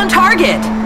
on target!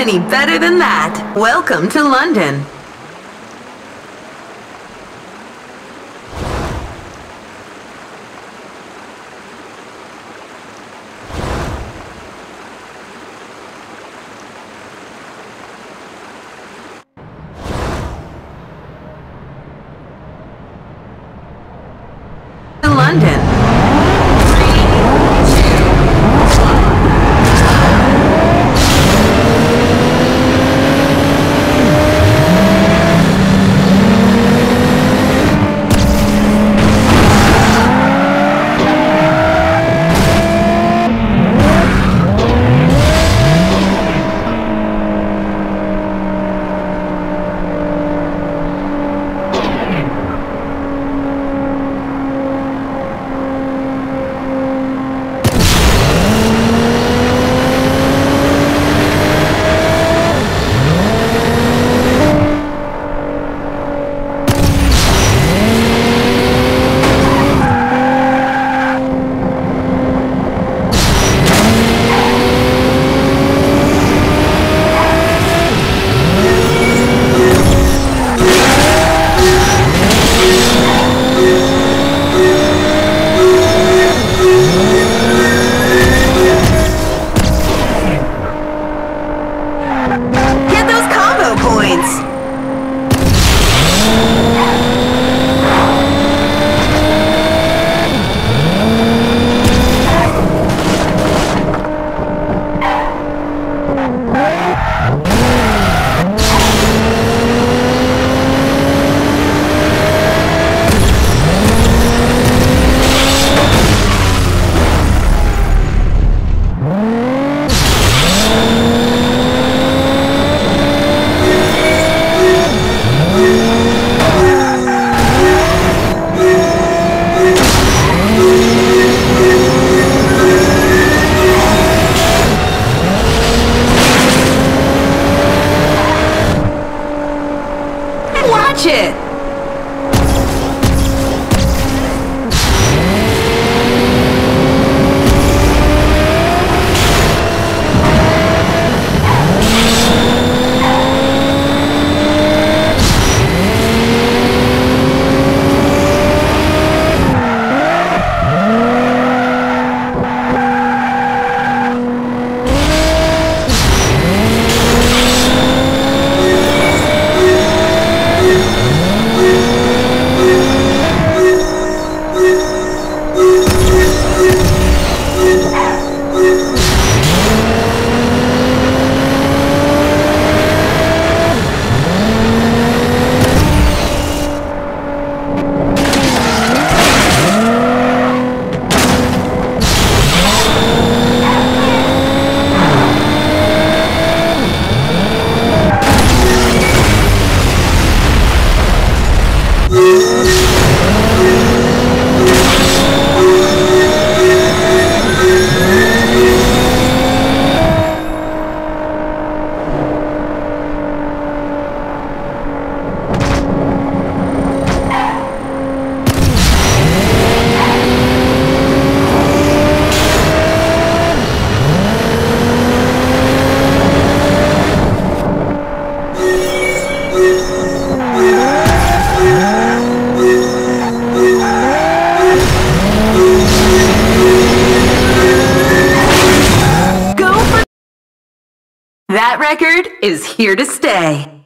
Any better than that. Welcome to London. London. Record is here to stay.